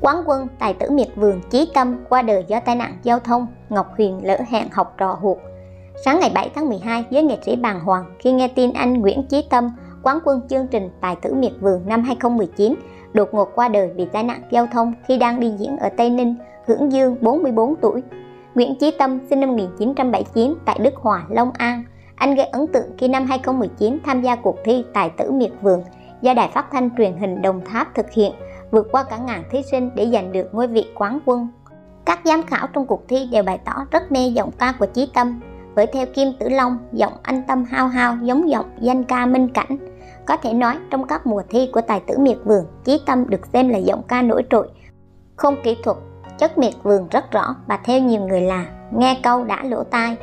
Quán quân tài tử miệt vườn Chí Tâm qua đời do tai nạn giao thông, Ngọc Huyền lỡ hẹn học trò hụt. Sáng ngày 7 tháng 12, giới nghệ sĩ bàng hoàng khi nghe tin anh Nguyễn Chí Tâm, quán quân chương trình Tài tử miệt vườn năm 2019, đột ngột qua đời vì tai nạn giao thông khi đang đi diễn ở Tây Ninh, hưởng dương 44 tuổi. Nguyễn Chí Tâm sinh năm 1979 tại Đức Hòa, Long An. Anh gây ấn tượng khi năm 2019 tham gia cuộc thi Tài tử miệt vườn do Đài Phát thanh Truyền hình Đồng Tháp thực hiện, vượt qua cả ngàn thí sinh để giành được ngôi vị quán quân. Các giám khảo trong cuộc thi đều bày tỏ rất mê giọng ca của Chí Tâm, bởi theo Kim Tử Long, giọng anh Tâm hao hao giống giọng danh ca Minh Cảnh. Có thể nói trong các mùa thi của tài tử miệt vườn, Chí Tâm được xem là giọng ca nổi trội. Không kỹ thuật, chất miệt vườn rất rõ và theo nhiều người là nghe câu đã lỗ tai.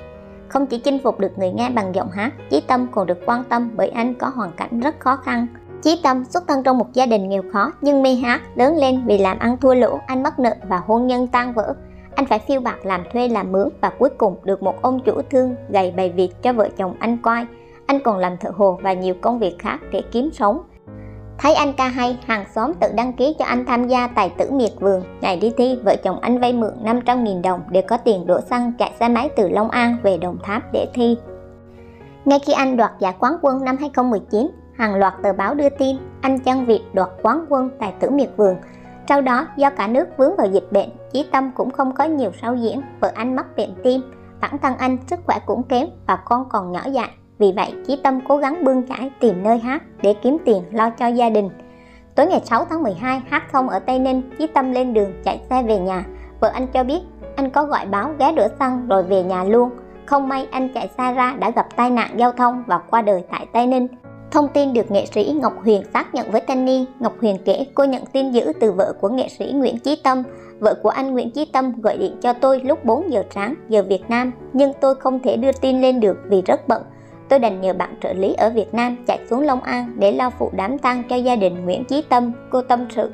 Không chỉ chinh phục được người nghe bằng giọng hát, Chí Tâm còn được quan tâm bởi anh có hoàn cảnh rất khó khăn. Chí Tâm xuất thân trong một gia đình nghèo khó nhưng mê hát, lớn lên vì làm ăn thua lỗ, anh mất nợ và hôn nhân tan vỡ. Anh phải phiêu bạc làm thuê làm mướn và cuối cùng được một ông chủ thương gầy bày việc cho vợ chồng anh coi. Anh còn làm thợ hồ và nhiều công việc khác để kiếm sống. Thấy anh ca hay, hàng xóm tự đăng ký cho anh tham gia tài tử miệt vườn. Ngày đi thi, vợ chồng anh vay mượn 500.000 đồng để có tiền đổ xăng chạy xe máy từ Long An về Đồng Tháp để thi. Ngay khi anh đoạt giải quán quân năm 2019, hàng loạt tờ báo đưa tin anh Chân Việt đoạt quán quân tài tử miệt vườn. Sau đó, do cả nước vướng vào dịch bệnh, Chí Tâm cũng không có nhiều sau diễn, vợ anh mắc bệnh tim, bản thân anh sức khỏe cũng kém và con còn nhỏ dại vì vậy, Chí Tâm cố gắng bươn chải tìm nơi hát để kiếm tiền lo cho gia đình. Tối ngày 6 tháng 12, hát không ở Tây Ninh, Chí Tâm lên đường chạy xe về nhà. Vợ anh cho biết anh có gọi báo ghé rửa xăng rồi về nhà luôn. Không may anh chạy xa ra đã gặp tai nạn giao thông và qua đời tại Tây Ninh. Thông tin được nghệ sĩ Ngọc Huyền xác nhận với Thanh Niên, Ngọc Huyền kể cô nhận tin dữ từ vợ của nghệ sĩ Nguyễn Chí Tâm. Vợ của anh Nguyễn Chí Tâm gọi điện cho tôi lúc 4 giờ sáng giờ Việt Nam, nhưng tôi không thể đưa tin lên được vì rất bận tôi đành nhờ bạn trợ lý ở Việt Nam chạy xuống Long An để lo phụ đám tang cho gia đình Nguyễn Chí Tâm, cô tâm sự.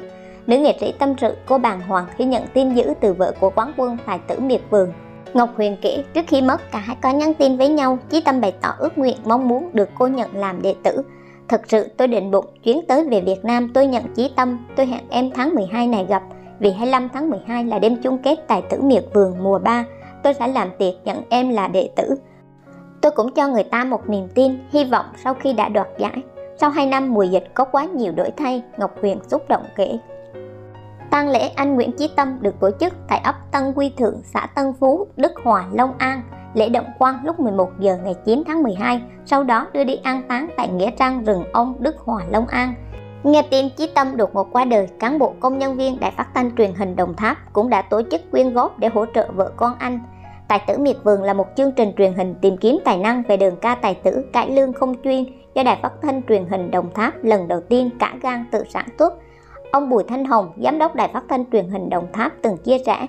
Nữ nghệ sĩ tâm sự cô bàng hoàng khi nhận tin dữ từ vợ của quán quân tài tử miệt vườn. Ngọc Huyền kể trước khi mất cả hai có nhắn tin với nhau, Chí Tâm bày tỏ ước nguyện mong muốn được cô nhận làm đệ tử. Thật sự tôi định bụng chuyến tới về Việt Nam tôi nhận Chí Tâm, tôi hẹn em tháng 12 này gặp vì 25 tháng 12 là đêm chung kết tài tử miệt vườn mùa 3. Tôi sẽ làm tiệc nhận em là đệ tử. Tôi cũng cho người ta một niềm tin, hy vọng sau khi đã đoạt giải. Sau 2 năm mùa dịch có quá nhiều đổi thay, Ngọc Huyền xúc động kể. Tang lễ anh Nguyễn Chí Tâm được tổ chức tại ấp Tân Quy Thượng, xã Tân Phú, Đức Hòa, Long An. Lễ động quan lúc 11 giờ ngày 9 tháng 12, sau đó đưa đi an táng tại Nghĩa Trang rừng ông Đức Hòa, Long An. Nghe tin Chí Tâm đột ngột qua đời, cán bộ công nhân viên Đài Phát thanh truyền hình Đồng Tháp cũng đã tổ chức quyên góp để hỗ trợ vợ con anh. Tài tử miệt vườn là một chương trình truyền hình tìm kiếm tài năng về đường ca tài tử cải lương không chuyên do Đài Phát thanh truyền hình Đồng Tháp lần đầu tiên cả gan tự sản xuất. Ông Bùi Thanh Hồng, giám đốc Đài Phát thanh truyền hình Đồng Tháp từng chia sẻ,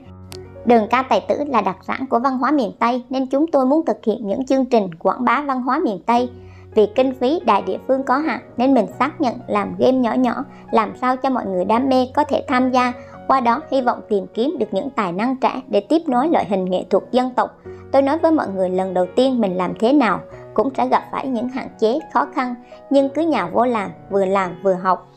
Đường ca tài tử là đặc sản của văn hóa miền Tây nên chúng tôi muốn thực hiện những chương trình quảng bá văn hóa miền Tây. Vì kinh phí đại địa phương có hạn nên mình xác nhận làm game nhỏ nhỏ, làm sao cho mọi người đam mê có thể tham gia qua đó hy vọng tìm kiếm được những tài năng trẻ để tiếp nối loại hình nghệ thuật dân tộc. Tôi nói với mọi người lần đầu tiên mình làm thế nào cũng sẽ gặp phải những hạn chế khó khăn nhưng cứ nhào vô làm vừa làm vừa học